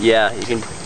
Yeah, you can